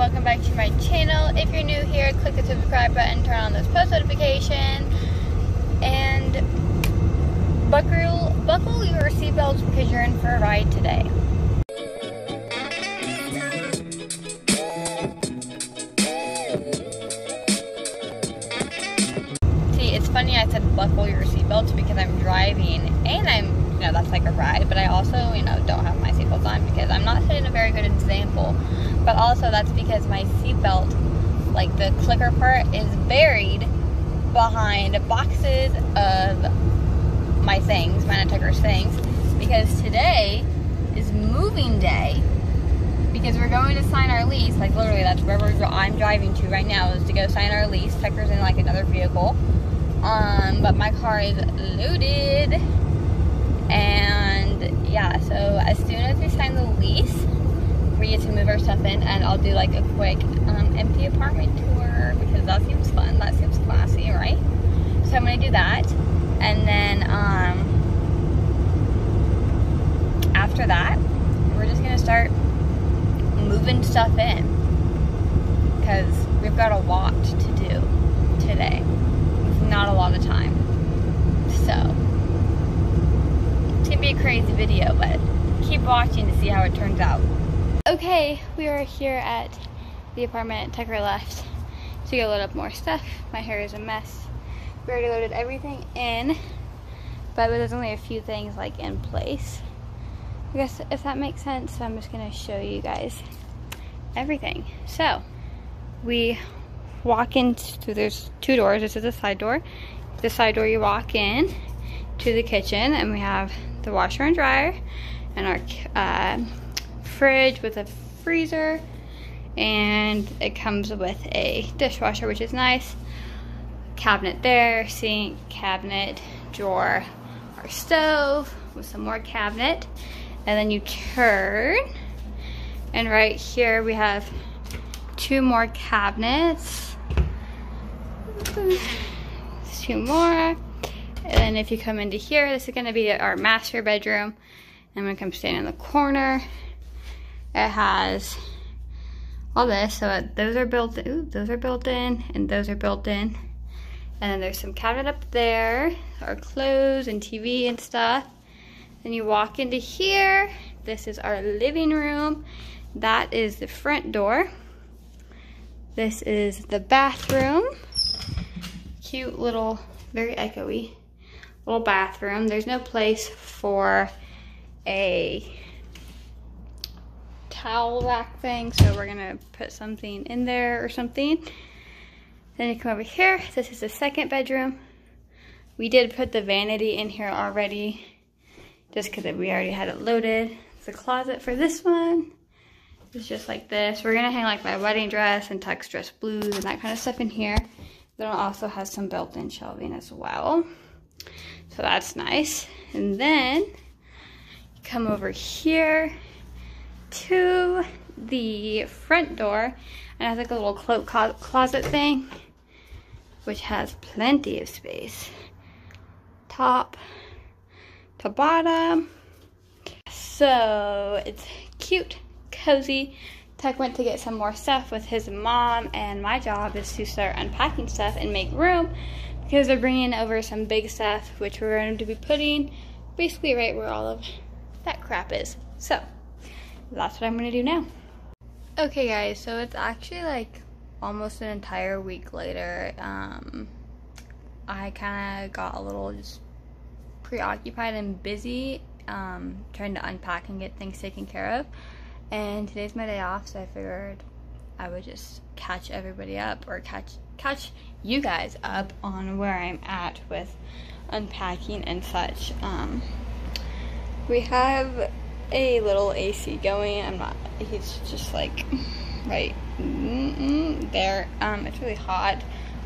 welcome back to my channel. If you're new here, click the subscribe button, turn on those post notifications, and buckle, buckle your seatbelts because you're in for a ride today. See, it's funny I said buckle your seatbelts because I'm driving and I'm, you know, that's like a ride, but I also, you know, don't have my seatbelts on because I'm not setting a very good example. But also that's because my seatbelt, like the clicker part, is buried behind boxes of my things, and Tucker's things, because today is moving day because we're going to sign our lease. Like literally, that's where I'm driving to right now is to go sign our lease. Tucker's in like another vehicle, um, but my car is loaded, and yeah. So as soon as we sign the lease, we get to move our stuff in, and I'll do like a quick um, empty apartment tour because that seems fun. That seems classy, right? So I'm gonna do that, and then um, after that, we're just gonna start moving stuff in because we've got a lot to do today It's not a lot of time. So it's gonna be a crazy video, but keep watching to see how it turns out. Okay, we are here at the apartment. Tucker left to go load up more stuff. My hair is a mess. We already loaded everything in, but there's only a few things like in place. I guess if that makes sense, so I'm just gonna show you guys everything. So we walk in through there's two doors. This is the side door. The side door you walk in to the kitchen, and we have the washer and dryer, and our uh, fridge with a freezer, and it comes with a dishwasher, which is nice. Cabinet there, sink, cabinet, drawer, our stove with some more cabinet, and then you turn and right here we have two more cabinets. Two more. And then if you come into here this is going to be our master bedroom. I'm going to come stand in the corner it has all this. So those are built in ooh, those are built in and those are built in. And then there's some cabinet up there our clothes and TV and stuff. Then you walk into here. This is our living room. That is the front door. This is the bathroom. Cute little very echoey little bathroom. There's no place for a towel rack thing so we're gonna put something in there or something. Then you come over here. This is the second bedroom. We did put the vanity in here already just because we already had it loaded. It's a closet for this one. It's just like this. We're gonna hang like my wedding dress and Tuck's dress blues and that kind of stuff in here. Then it also has some built-in shelving as well. So that's nice. And then come over here to the front door and has like a little cloak closet thing which has plenty of space. Top to bottom. So it's cute cozy. Tuck went to get some more stuff with his mom, and my job is to start unpacking stuff and make room because they're bringing over some big stuff, which we're going to be putting basically right where all of that crap is. So, that's what I'm to do now. Okay, guys, so it's actually like almost an entire week later. Um, I kind of got a little just preoccupied and busy um, trying to unpack and get things taken care of. And today's my day off, so I figured I would just catch everybody up or catch catch you guys up on where I'm at with unpacking and such. Um, we have a little AC going. I'm not. He's just like right there. Um, it's really hot.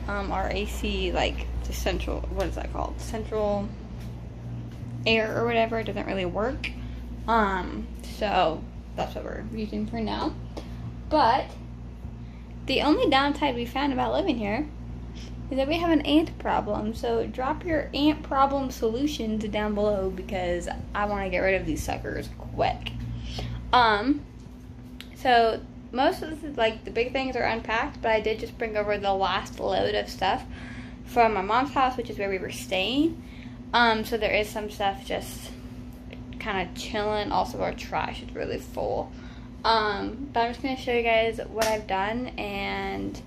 Um, our AC, like the central, what is that called? Central air or whatever, doesn't really work. Um, so that's what we're using for now. But the only downside we found about living here is that we have an ant problem. So drop your ant problem solutions down below because I want to get rid of these suckers quick. Um, so most of the, like the big things are unpacked, but I did just bring over the last load of stuff from my mom's house, which is where we were staying. Um, so there is some stuff just kind of chilling. Also, our trash is really full. Um, but I'm just gonna show you guys what I've done and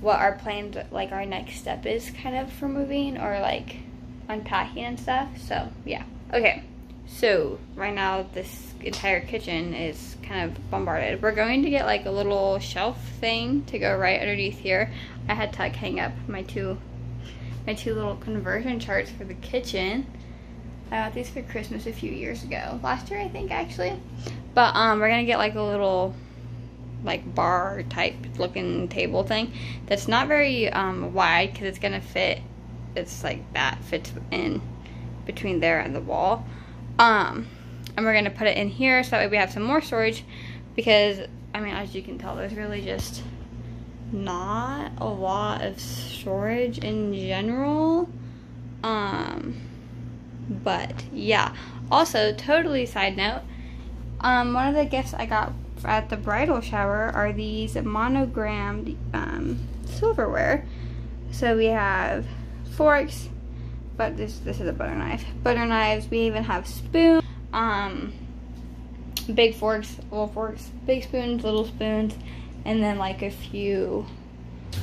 what our plans, like our next step is, kind of for moving or like unpacking and stuff. So yeah, okay. So right now this entire kitchen is kind of bombarded. We're going to get like a little shelf thing to go right underneath here. I had to like hang up my two my two little conversion charts for the kitchen. I got these for Christmas a few years ago. Last year I think actually. But um we're gonna get like a little like bar type looking table thing that's not very um, wide because it's gonna fit it's like that fits in between there and the wall um, and we're gonna put it in here so that way we have some more storage because I mean as you can tell there's really just not a lot of storage in general. Um, but yeah. Also totally side note um, one of the gifts I got at the bridal shower are these monogrammed um, silverware. So we have forks but this this is a butter knife. Butter knives. We even have spoons. Um, big forks, little forks, big spoons, little spoons, and then like a few.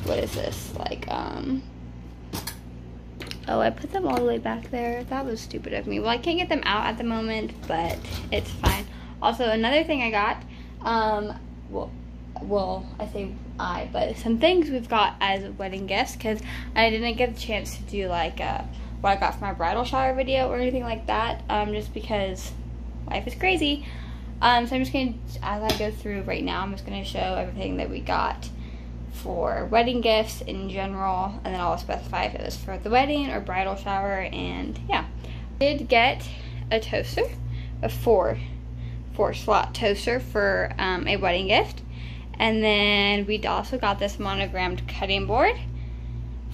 What is this? Like um. Oh, I put them all the way back there. That was stupid of me. Well, I can't get them out at the moment, but it's fine. Also, another thing I got, um, well, well, I say I, but some things we've got as wedding gifts because I didn't get a chance to do like a what I got for my bridal shower video or anything like that, um, just because life is crazy. Um, so I'm just to, as I go through right now, I'm just to show everything that we got for wedding gifts in general, and then I'll specify if it was for the wedding or bridal shower, and yeah. Did get a toaster, a four, four slot toaster for um, a wedding gift. And then we also got this monogrammed cutting board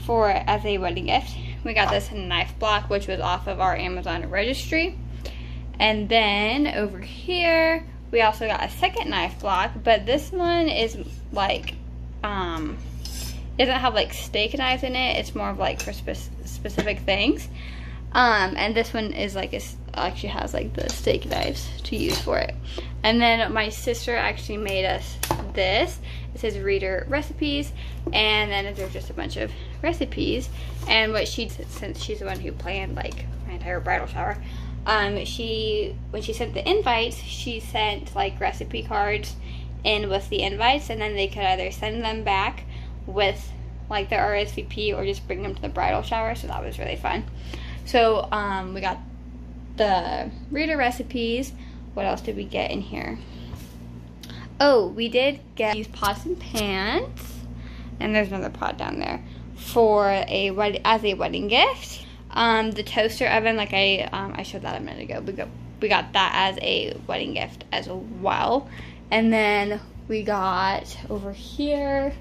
for as a wedding gift we got this knife block, which was off of our Amazon registry. And then over here, we also got a second knife block, but this one is like, um, doesn't have like steak knives in it. It's more of like for spe specific things. Um, and this one is like, it actually has like the steak knives to use for it. And then my sister actually made us this. It says reader recipes, and then there's just a bunch of recipes. And what she, did, since she's the one who planned like my entire bridal shower, um, she, when she sent the invites, she sent like recipe cards in with the invites, and then they could either send them back with like the RSVP or just bring them to the bridal shower. So that was really fun. So um, we got the reader recipes. What else did we get in here? Oh, we did get these pots and pans, and there's another pot down there for a as a wedding gift. Um, the toaster oven, like I um, I showed that a minute ago, we got we got that as a wedding gift as well, and then we got over here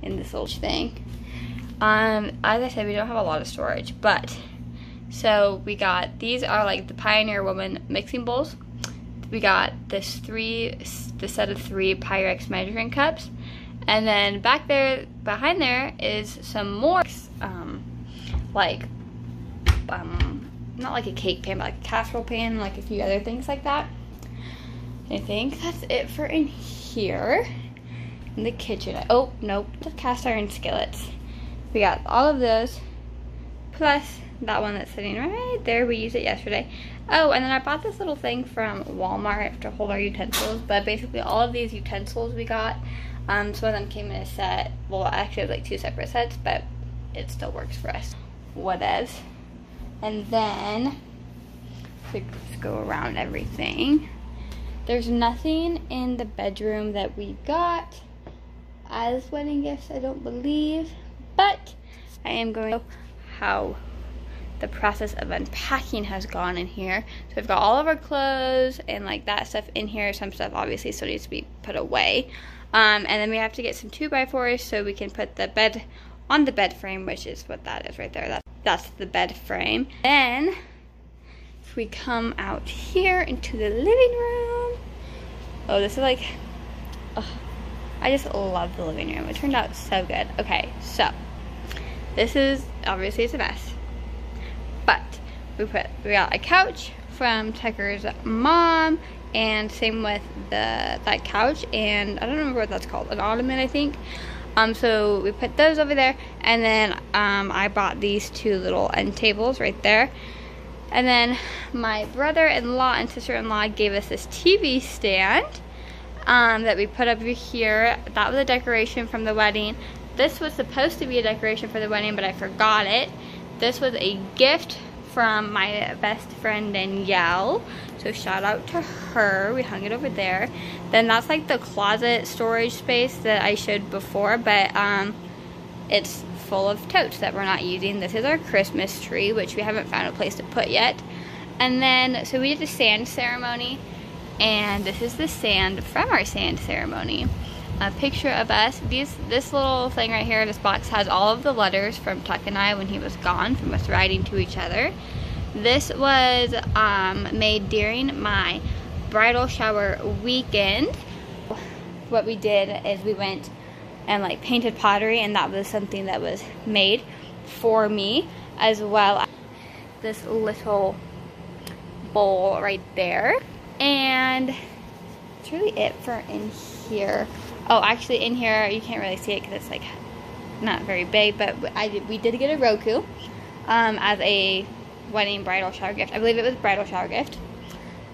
in this little thing. Um, as I said, we don't have a lot of storage, but so we got these are like the Pioneer Woman mixing bowls we got this three, the set of three Pyrex measuring cups. And then back there, behind there is some more, um, like, um, not like a cake pan, but like a casserole pan, like a few other things like that. I think that's it for in here. In the kitchen. Oh, nope, the cast iron skillets. We got all of those, plus that one that's sitting right there. We used it yesterday. Oh, and then I bought this little thing from Walmart to hold our utensils. But basically all of these utensils we got, um, some of them came in a set. Well, actually it was like two separate sets, but it still works for us. Whatevs. And then, let's go around everything. There's nothing in the bedroom that we got as wedding gifts, I don't believe. But I am going how the process of unpacking has gone in here. So we've got all of our clothes and like that stuff in here. Some stuff obviously still needs to be put away. Um, and then we have to get some 2x4s so we can put the bed on the bed frame, which is what that is right there. That, that's the bed frame. Then, if we come out here into the living room. Oh, this is like, oh, I just love the living room. It turned out so good. Okay, so this is obviously it's a mess. But we put we got a couch from Tucker's mom and same with the that couch and I don't remember what that's called, an ottoman I think. Um, so we put those over there, and then um, I bought these two little end tables right there. And then my brother-in-law and sister-in-law gave us this TV stand um, that we put over here. That was a decoration from the wedding. This was supposed to be a decoration for the wedding, but I forgot it. This was a gift from my best friend Danielle. So shout out to her. We hung it over there. Then that's like the closet storage space that I showed before, but um, it's full of totes that we're not using. This is our Christmas tree, which we haven't found a place to put yet. And then, so we did the sand ceremony, and this is the sand from our sand ceremony. A picture of us. These, this little thing right here, this box has all of the letters from Tuck and I when he was gone, from us writing to each other. This was um, made during my bridal shower weekend. What we did is we went and like painted pottery and that was something that was made for me as well as this little bowl right there and that's really it for in here oh actually in here you can't really see it because it's like not very big but I we did get a Roku um, as a wedding bridal shower gift I believe it was bridal shower gift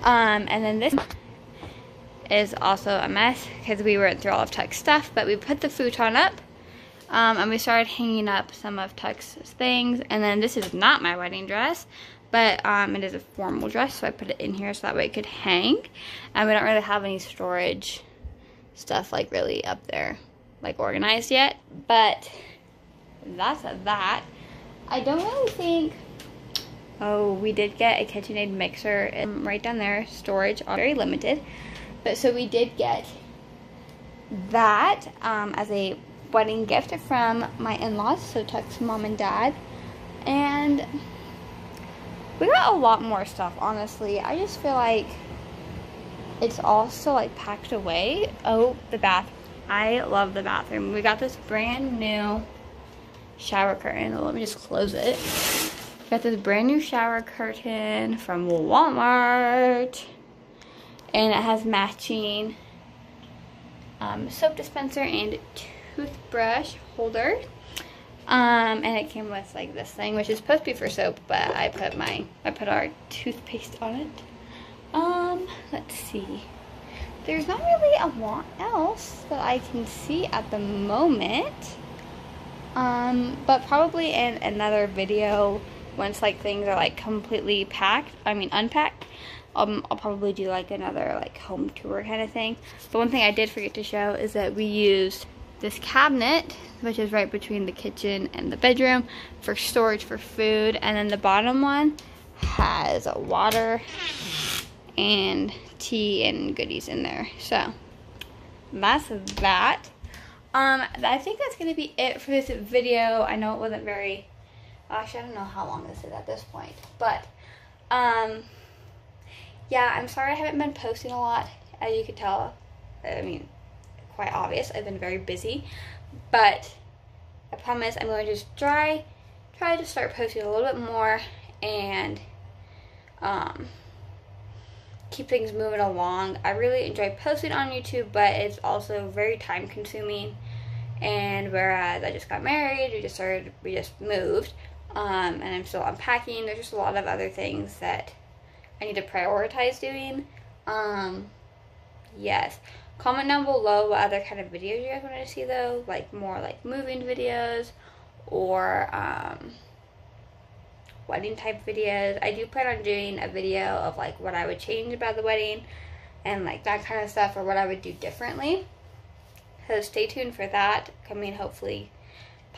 um, and then this is also a mess because we went through all of Tuck's stuff, but we put the futon up um, and we started hanging up some of Tuck's things. And then this is not my wedding dress, but um, it is a formal dress, so I put it in here so that way it could hang. And we don't really have any storage stuff like really up there, like organized yet, but that's that. I don't really think Oh, we did get a KitchenAid mixer right down there. Storage, very limited. But so we did get that um, as a wedding gift from my in-laws, so Tuck's mom and dad. And we got a lot more stuff, honestly. I just feel like it's also like packed away. Oh, the bath. I love the bathroom. We got this brand new shower curtain. Let me just close it. Got this brand new shower curtain from Walmart. And it has matching um, soap dispenser and toothbrush holder. Um, and it came with like this thing, which is supposed to be for soap, but I put my, I put our toothpaste on it. See. There's not really a lot else that I can see at the moment. Um, but probably in another video once like things are like completely packed, I mean unpacked, um, I'll probably do like another like home tour kind of thing. The one thing I did forget to show is that we used this cabinet, which is right between the kitchen and the bedroom for storage for food. And then the bottom one has a water and tea and goodies in there. So that's that. Um, I think that's to be it for this video. I know it wasn't very Actually, I don't know how long this is at this point. But, um, yeah, I'm sorry I haven't been posting a lot. As you could tell, I mean, quite obvious. I've been very busy. But I promise I'm going to just try, try to start posting a little bit more and, um, keep things moving along. I really enjoy posting on YouTube, but it's also very time consuming. And whereas I just got married, we just started, we just moved, um, and I'm still unpacking. There's just a lot of other things that I need to prioritize doing. Um, yes. Comment down below what other kind of videos you guys want to see though, like more like moving videos or um, wedding type videos. I do plan on doing a video of like what I would change about the wedding and like that kind of stuff or what I would do differently. So stay tuned for that coming hopefully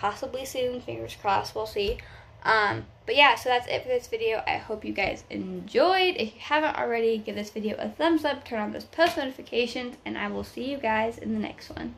possibly soon, fingers crossed, we'll see. Um, but yeah, so that's it for this video. I hope you guys enjoyed. If you haven't already, give this video a thumbs up, turn on those post notifications, and I will see you guys in the next one.